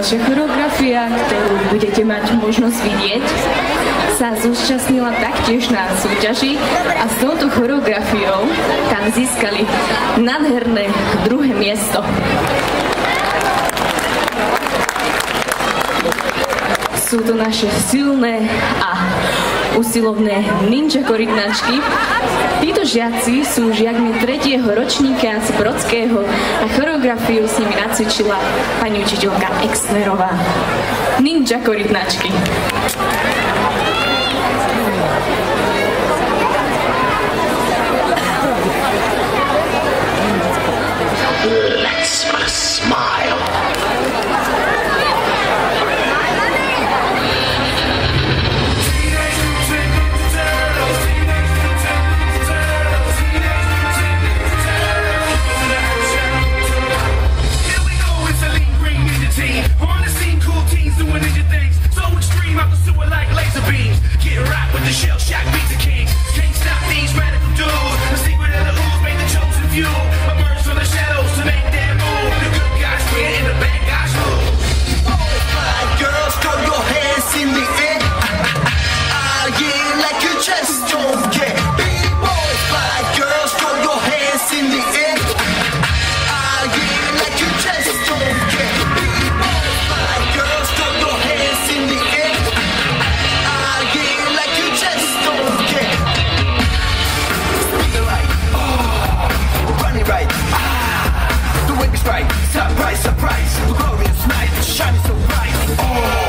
ďalšia choreografia, ktorú budete mať možnosť vidieť, sa zúčastnila taktiež na súťaži a s touto choreografiou tam získali nádherné druhé miesto. Sú to naše silné a usilovné ninja korytnačky. Títo žiaci sú žiakmi tretieho ročníka z Brodského a choreografiu s nimi nacvičila pani učiteľka Exnerová. Ninja korytnačky. fight Surprise, surprise, the glorious night shining so bright oh.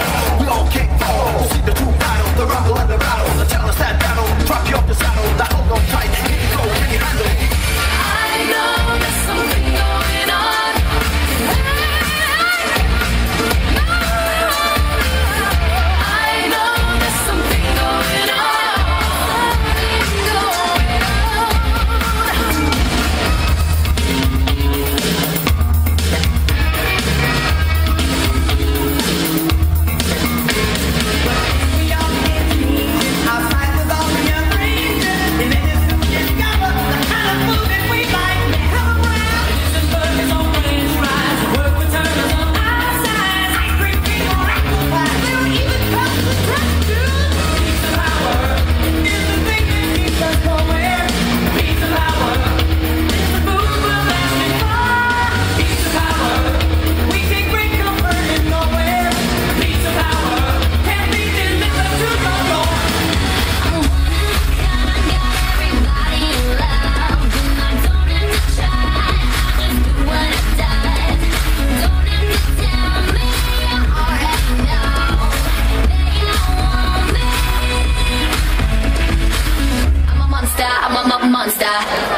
감사합니다.